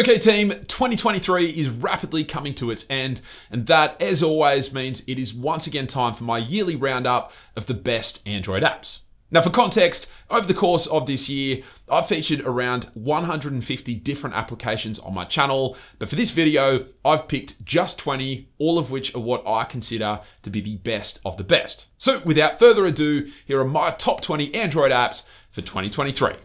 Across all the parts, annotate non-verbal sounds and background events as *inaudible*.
Okay, team, 2023 is rapidly coming to its end, and that, as always, means it is once again time for my yearly roundup of the best Android apps. Now, for context, over the course of this year, I've featured around 150 different applications on my channel, but for this video, I've picked just 20, all of which are what I consider to be the best of the best. So, without further ado, here are my top 20 Android apps for 2023.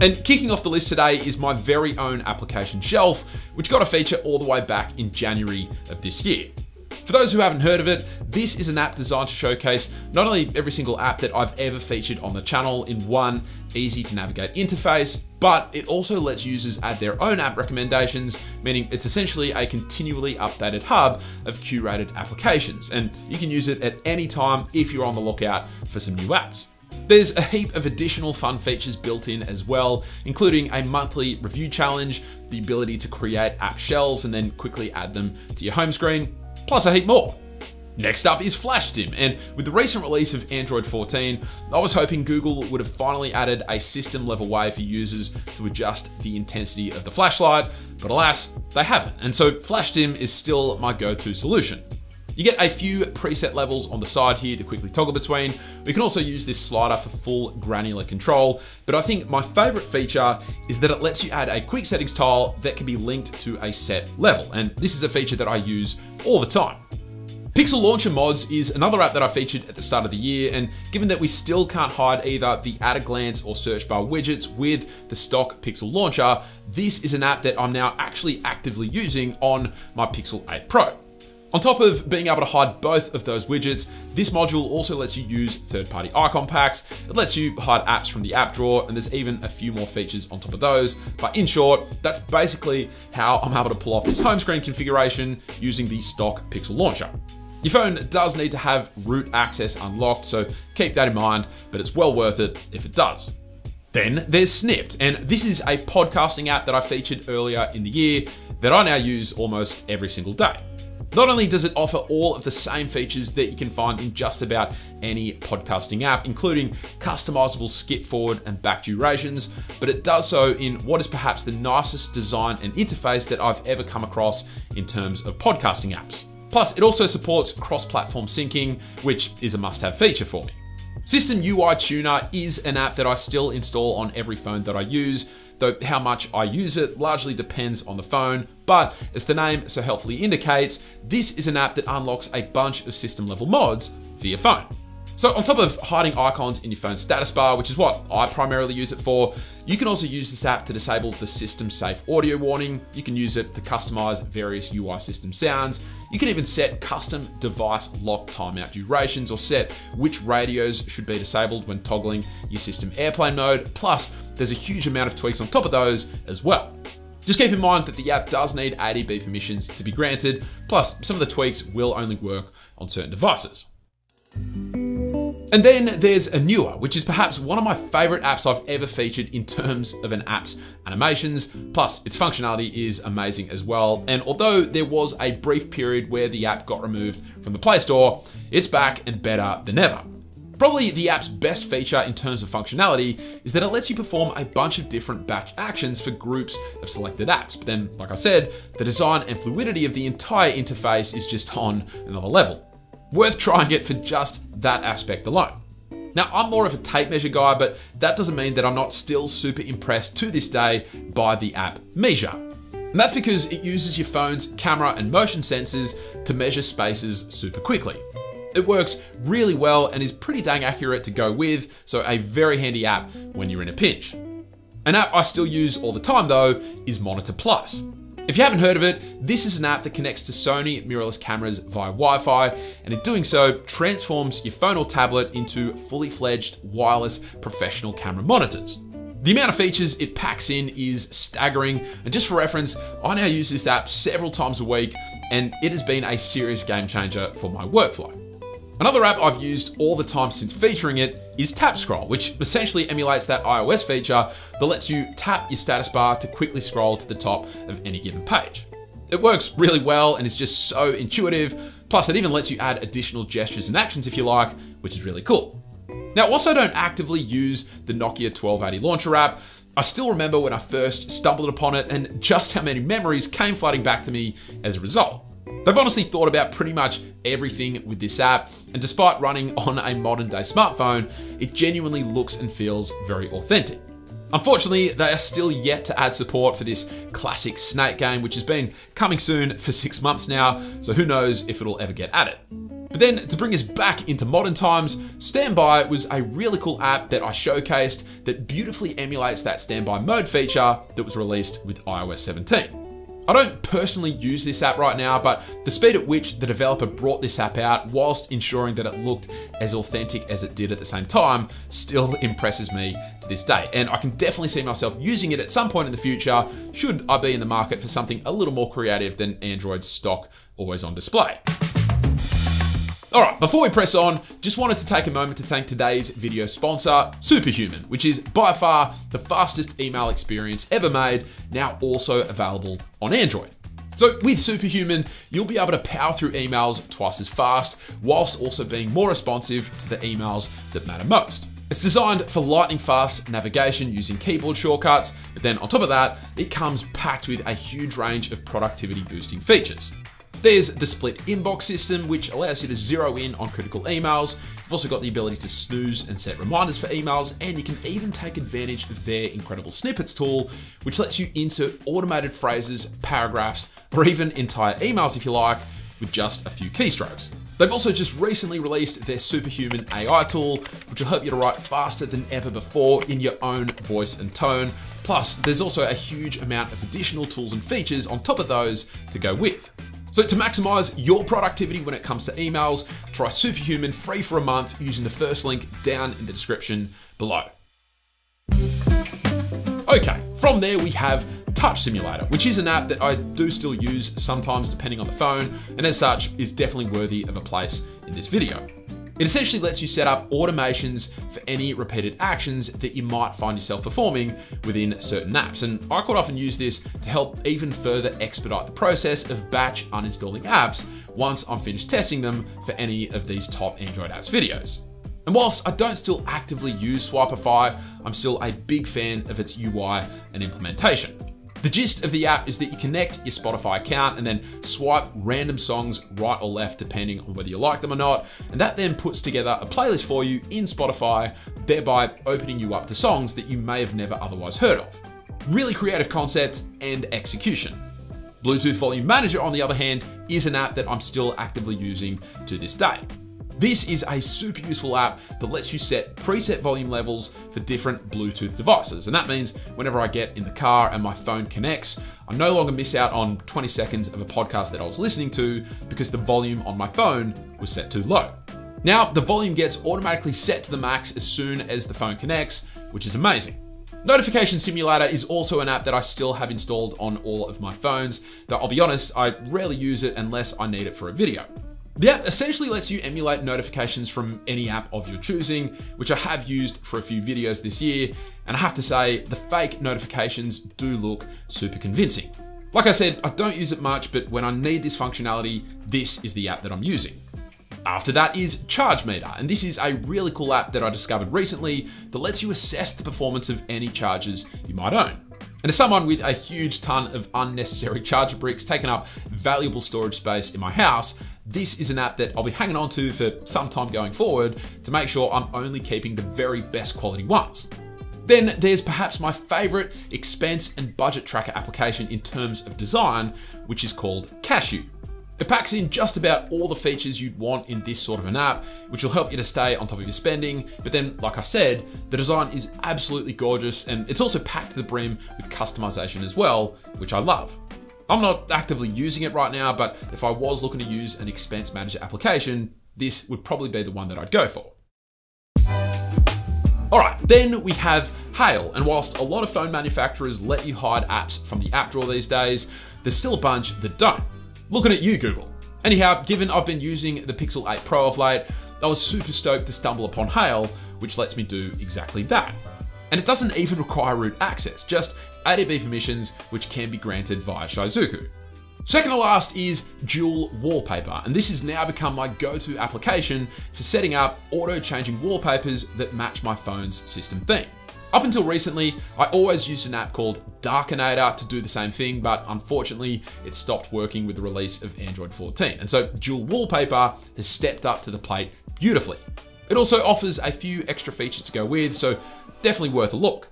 And kicking off the list today is my very own application shelf, which got a feature all the way back in January of this year. For those who haven't heard of it, this is an app designed to showcase not only every single app that I've ever featured on the channel in one easy to navigate interface, but it also lets users add their own app recommendations, meaning it's essentially a continually updated hub of curated applications. And you can use it at any time if you're on the lookout for some new apps. There's a heap of additional fun features built in as well, including a monthly review challenge, the ability to create app shelves and then quickly add them to your home screen, plus a heap more. Next up is FlashDim, and with the recent release of Android 14, I was hoping Google would have finally added a system level way for users to adjust the intensity of the flashlight, but alas, they haven't, and so FlashDim is still my go-to solution. You get a few preset levels on the side here to quickly toggle between. We can also use this slider for full granular control, but I think my favorite feature is that it lets you add a quick settings tile that can be linked to a set level. And this is a feature that I use all the time. Pixel Launcher Mods is another app that I featured at the start of the year, and given that we still can't hide either the at a glance or search bar widgets with the stock Pixel Launcher, this is an app that I'm now actually actively using on my Pixel 8 Pro. On top of being able to hide both of those widgets, this module also lets you use third-party icon packs. It lets you hide apps from the app drawer, and there's even a few more features on top of those. But in short, that's basically how I'm able to pull off this home screen configuration using the stock Pixel Launcher. Your phone does need to have root access unlocked, so keep that in mind, but it's well worth it if it does. Then there's Snipd, and this is a podcasting app that I featured earlier in the year that I now use almost every single day. Not only does it offer all of the same features that you can find in just about any podcasting app, including customizable skip forward and back durations, but it does so in what is perhaps the nicest design and interface that I've ever come across in terms of podcasting apps. Plus, it also supports cross-platform syncing, which is a must-have feature for me. System UI Tuner is an app that I still install on every phone that I use, though how much I use it largely depends on the phone, but as the name so helpfully indicates, this is an app that unlocks a bunch of system level mods for your phone. So on top of hiding icons in your phone's status bar, which is what I primarily use it for, you can also use this app to disable the system safe audio warning. You can use it to customize various UI system sounds. You can even set custom device lock timeout durations or set which radios should be disabled when toggling your system airplane mode. Plus, there's a huge amount of tweaks on top of those as well. Just keep in mind that the app does need ADB permissions to be granted, plus some of the tweaks will only work on certain devices. And then there's Inure, which is perhaps one of my favorite apps I've ever featured in terms of an app's animations, plus its functionality is amazing as well. And although there was a brief period where the app got removed from the Play Store, it's back and better than ever. Probably the app's best feature in terms of functionality is that it lets you perform a bunch of different batch actions for groups of selected apps. But then, like I said, the design and fluidity of the entire interface is just on another level. Worth trying it for just that aspect alone. Now, I'm more of a tape measure guy, but that doesn't mean that I'm not still super impressed to this day by the app Meesure. And that's because it uses your phone's camera and motion sensors to measure spaces super quickly. It works really well and is pretty dang accurate to go with, so a very handy app when you're in a pinch. An app I still use all the time though is Monitor Plus. If you haven't heard of it, this is an app that connects to Sony mirrorless cameras via Wi-Fi, and in doing so, transforms your phone or tablet into fully fledged wireless professional camera monitors. The amount of features it packs in is staggering, and just for reference, I now use this app several times a week, and it has been a serious game changer for my workflow. Another app I've used all the time since featuring it is Tap Scroll, which essentially emulates that iOS feature that lets you tap your status bar to quickly scroll to the top of any given page. It works really well and is just so intuitive, plus it even lets you add additional gestures and actions if you like, which is really cool. Now, whilst I don't actively use the Nokia 1280 launcher app, I still remember when I first stumbled upon it and just how many memories came flooding back to me as a result. They've honestly thought about pretty much everything with this app, and despite running on a modern day smartphone, it genuinely looks and feels very authentic. Unfortunately, they are still yet to add support for this classic Snake game, which has been coming soon for six months now, so who knows if it'll ever get added. But then, to bring us back into modern times, Standby was a really cool app that I showcased that beautifully emulates that standby mode feature that was released with iOS 17. I don't personally use this app right now, but the speed at which the developer brought this app out whilst ensuring that it looked as authentic as it did at the same time still *laughs* impresses me to this day. And I can definitely see myself using it at some point in the future should I be in the market for something a little more creative than Android's stock always on display. All right, before we press on, just wanted to take a moment to thank today's video sponsor, Superhuman, which is by far the fastest email experience ever made, now also available on Android. So with Superhuman, you'll be able to power through emails twice as fast, whilst also being more responsive to the emails that matter most. It's designed for lightning fast navigation using keyboard shortcuts, but then on top of that, it comes packed with a huge range of productivity boosting features. There's the split inbox system, which allows you to zero in on critical emails. You've also got the ability to snooze and set reminders for emails, and you can even take advantage of their incredible snippets tool, which lets you insert automated phrases, paragraphs, or even entire emails if you like, with just a few keystrokes. They've also just recently released their Superhuman AI tool, which will help you to write faster than ever before in your own voice and tone. Plus, there's also a huge amount of additional tools and features on top of those to go with. So to maximize your productivity when it comes to emails, try Superhuman free for a month using the first link down in the description below. Okay, from there we have Touch Simulator, which is an app that I do still use sometimes depending on the phone, and as such is definitely worthy of a place in this video. It essentially lets you set up automations for any repeated actions that you might find yourself performing within certain apps. And I quite often use this to help even further expedite the process of batch uninstalling apps once I'm finished testing them for any of these top Android apps videos. And whilst I don't still actively use Swipefy, I'm still a big fan of its UI and implementation. The gist of the app is that you connect your Spotify account and then swipe random songs right or left depending on whether you like them or not. And that then puts together a playlist for you in Spotify, thereby opening you up to songs that you may have never otherwise heard of. Really creative concept and execution. Bluetooth Volume Manager, on the other hand, is an app that I'm still actively using to this day. This is a super useful app that lets you set preset volume levels for different Bluetooth devices. And that means whenever I get in the car and my phone connects, I no longer miss out on 20 seconds of a podcast that I was listening to because the volume on my phone was set too low. Now, the volume gets automatically set to the max as soon as the phone connects, which is amazing. Notification Simulator is also an app that I still have installed on all of my phones, though I'll be honest, I rarely use it unless I need it for a video. The app essentially lets you emulate notifications from any app of your choosing, which I have used for a few videos this year, and I have to say, the fake notifications do look super convincing. Like I said, I don't use it much, but when I need this functionality, this is the app that I'm using. After that is Charge Meter, and this is a really cool app that I discovered recently that lets you assess the performance of any chargers you might own. And as someone with a huge ton of unnecessary charger bricks taking up valuable storage space in my house, this is an app that I'll be hanging on to for some time going forward to make sure I'm only keeping the very best quality ones. Then there's perhaps my favorite expense and budget tracker application in terms of design, which is called Cashew. It packs in just about all the features you'd want in this sort of an app, which will help you to stay on top of your spending. But then, like I said, the design is absolutely gorgeous and it's also packed to the brim with customization as well, which I love. I'm not actively using it right now, but if I was looking to use an expense manager application, this would probably be the one that I'd go for. All right, then we have Hail, and whilst a lot of phone manufacturers let you hide apps from the app drawer these days, there's still a bunch that don't. Looking at you, Google. Anyhow, given I've been using the Pixel 8 Pro of late, I was super stoked to stumble upon Hail, which lets me do exactly that. And it doesn't even require root access, just ADB permissions, which can be granted via Shizuku. Second to last is Dual Wallpaper, and this has now become my go-to application for setting up auto-changing wallpapers that match my phone's system theme. Up until recently, I always used an app called Darkinator to do the same thing, but unfortunately, it stopped working with the release of Android 14. And so Dual Wallpaper has stepped up to the plate beautifully. It also offers a few extra features to go with, so definitely worth a look.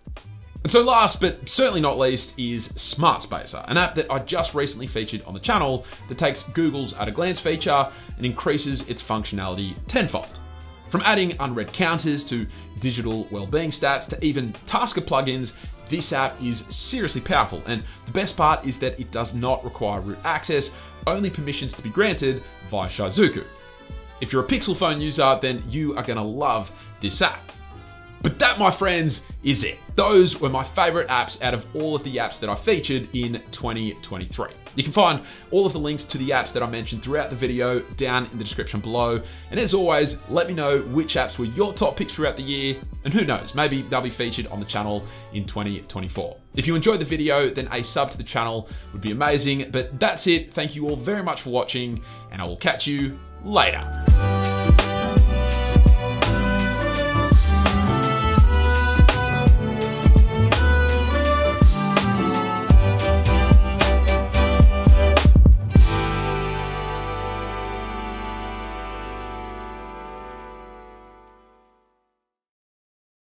And so last but certainly not least is Smart Spacer, an app that I just recently featured on the channel that takes Google's at a glance feature and increases its functionality tenfold. From adding unread counters to digital well-being stats to even Tasker plugins, this app is seriously powerful. And the best part is that it does not require root access, only permissions to be granted via Shizuku. If you're a Pixel phone user, then you are gonna love this app. But that, my friends, is it. Those were my favorite apps out of all of the apps that I featured in 2023. You can find all of the links to the apps that I mentioned throughout the video down in the description below. And as always, let me know which apps were your top picks throughout the year, and who knows, maybe they'll be featured on the channel in 2024. If you enjoyed the video, then a sub to the channel would be amazing. But that's it. Thank you all very much for watching, and I will catch you later.